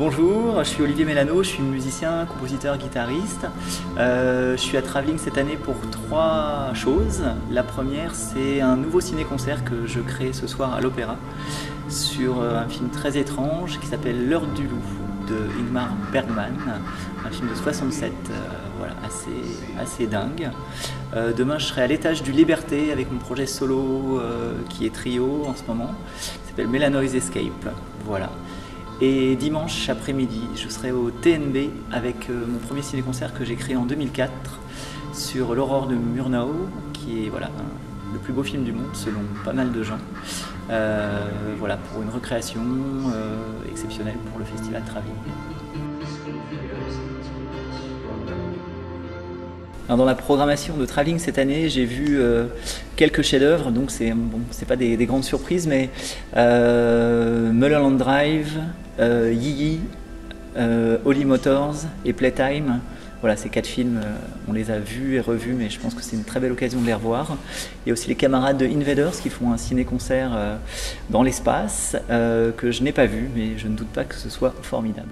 Bonjour, je suis Olivier Mélano, je suis musicien, compositeur, guitariste. Euh, je suis à Travelling cette année pour trois choses. La première, c'est un nouveau ciné-concert que je crée ce soir à l'Opéra sur euh, un film très étrange qui s'appelle L'heure du loup de Ingmar Bergman, un film de 67, euh, voilà, assez, assez dingue. demain, je serai à l'étage du Liberté avec mon projet solo qui est trio en ce moment, qui s'appelle Melanoise Escape. Voilà. Et dimanche après-midi, je serai au TNB avec euh, mon premier ciné-concert que j'ai créé en 2004 sur l'aurore de Murnau, qui est le plus beau film du monde selon pas mal de gens. Euh, pour une recréation euh, exceptionnelle pour le festival Dans la programmation de Travelling cette année, j'ai vu euh, quelques chefs-d'œuvre, donc c'est bon, pas des, grandes surprises, mais euh, Mulholland Drive, euh, Yee, euh, Holly Motors et Playtime. Voilà, ces quatre films, on les a vus et revus, mais je pense que c'est une très belle occasion de les revoir. Il y a aussi les camarades de Invaders qui font un ciné-concert dans l'espace, que je n'ai pas vu, mais je ne doute pas que ce soit formidable.